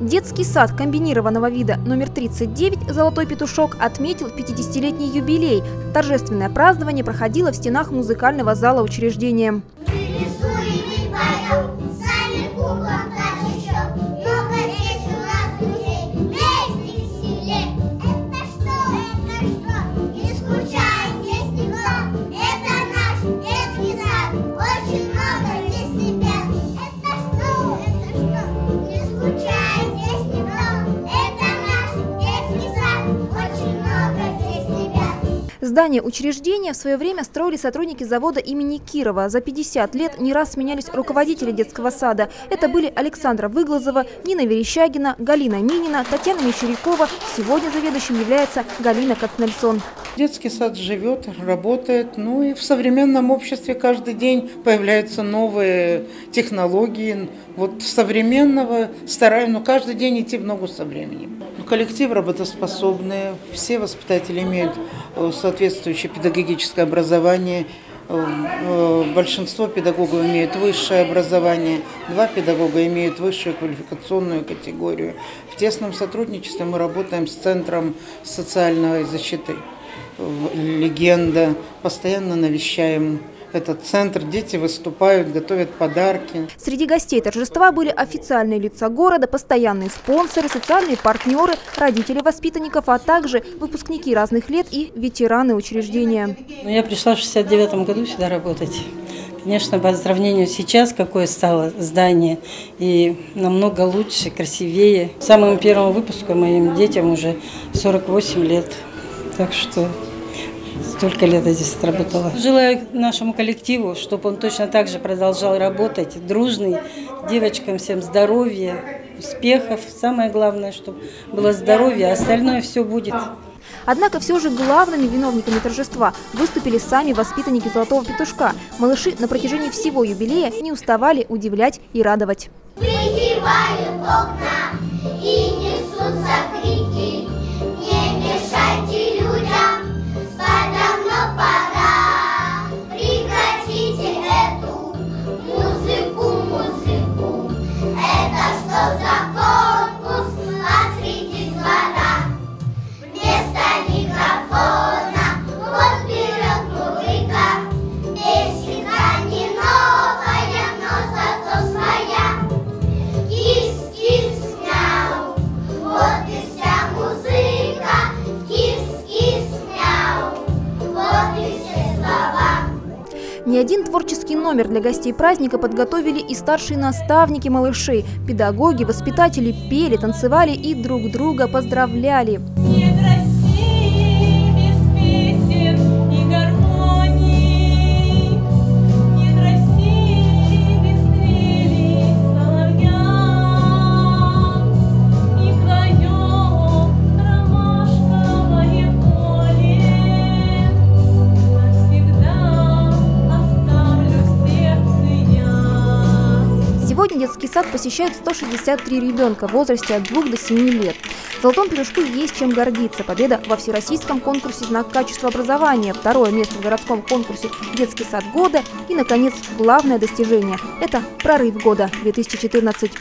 Детский сад комбинированного вида номер 39 «Золотой петушок» отметил 50-летний юбилей. Торжественное празднование проходило в стенах музыкального зала учреждения. Здание учреждения в свое время строили сотрудники завода имени Кирова. За 50 лет не раз сменялись руководители детского сада. Это были Александра Выглазова, Нина Верещагина, Галина Минина, Татьяна Мещерякова. Сегодня заведующим является Галина Кацнельсон. Детский сад живет, работает. Ну и в современном обществе каждый день появляются новые технологии. Вот современного стараем, но каждый день идти в ногу со временем. Коллектив работоспособный, все воспитатели имеют э, соответствующее педагогическое образование. Э, э, большинство педагогов имеют высшее образование, два педагога имеют высшую квалификационную категорию. В тесном сотрудничестве мы работаем с Центром социальной защиты «Легенда», постоянно навещаем этот центр. Дети выступают, готовят подарки. Среди гостей торжества были официальные лица города, постоянные спонсоры, социальные партнеры, родители воспитанников, а также выпускники разных лет и ветераны учреждения. Ну, я пришла в 69 году сюда работать. Конечно, по сравнению сейчас, какое стало здание, и намного лучше, красивее. Самому первому выпуску моим детям уже 48 лет. Так что Столько лет я здесь отработала. Желаю нашему коллективу, чтобы он точно так же продолжал работать, дружный, девочкам всем здоровья, успехов. Самое главное, чтобы было здоровье, а остальное все будет. Однако все же главными виновниками торжества выступили сами воспитанники «Золотого петушка». Малыши на протяжении всего юбилея не уставали удивлять и радовать. Прикрывают окна Не один творческий номер для гостей праздника подготовили и старшие наставники малышей. Педагоги, воспитатели пели, танцевали и друг друга поздравляли. Сегодня детский сад посещают 163 ребенка в возрасте от 2 до 7 лет. В «Золотом пирожку» есть чем гордиться. Победа во всероссийском конкурсе «Знак качества образования», второе место в городском конкурсе «Детский сад года» и, наконец, главное достижение – это «Прорыв года» 2014.